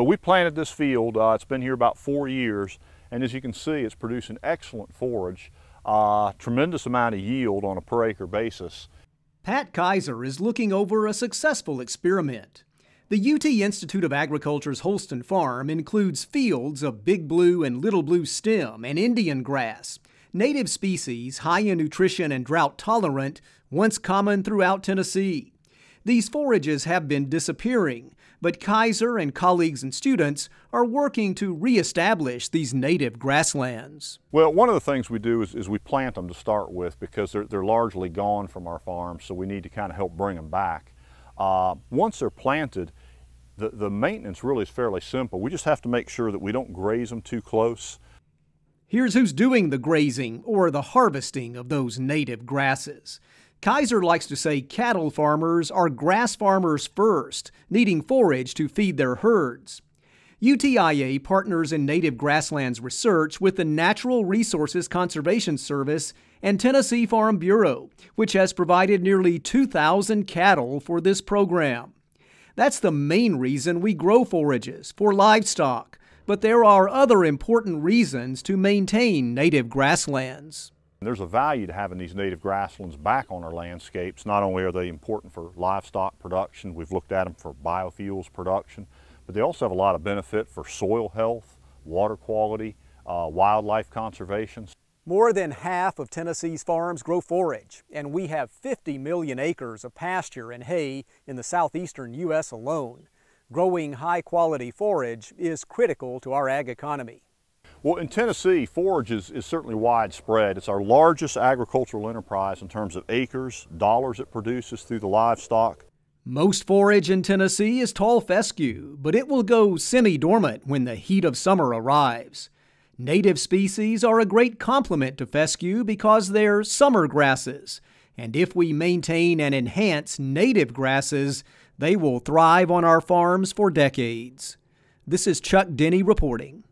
But we planted this field, uh, it's been here about four years, and as you can see, it's producing excellent forage, uh, tremendous amount of yield on a per acre basis. Pat Keyser is looking over a successful experiment. The UT Institute of Agriculture's Holston Farm includes fields of big blue and little blue stem and Indian grass, native species high in nutrition and drought tolerant, once common throughout Tennessee. These forages have been disappearing, but Keyser and colleagues and students are working to reestablish these native grasslands. Well, one of the things we do is, is we plant them to start with because they're, they're largely gone from our farms, so we need to kind of help bring them back. Uh, once they're planted, the, the maintenance really is fairly simple. We just have to make sure that we don't graze them too close. Here's who's doing the grazing or the harvesting of those native grasses. Keyser likes to say cattle farmers are grass farmers first, needing forage to feed their herds. UTIA partners in native grasslands research with the Natural Resources Conservation Service and Tennessee Farm Bureau, which has provided nearly 2,000 cattle for this program. That's the main reason we grow forages for livestock, but there are other important reasons to maintain native grasslands. There's a value to having these native grasslands back on our landscapes. Not only are they important for livestock production, we've looked at them for biofuels production, but they also have a lot of benefit for soil health, water quality, uh, wildlife conservation. More than half of Tennessee's farms grow forage, and we have 50 million acres of pasture and hay in the southeastern U.S. alone. Growing high quality forage is critical to our ag economy. Well, in Tennessee, forage is, is certainly widespread. It's our largest agricultural enterprise in terms of acres, dollars it produces through the livestock. Most forage in Tennessee is tall fescue, but it will go semi-dormant when the heat of summer arrives. Native species are a great complement to fescue because they're summer grasses, and if we maintain and enhance native grasses, they will thrive on our farms for decades. This is Chuck Denney reporting.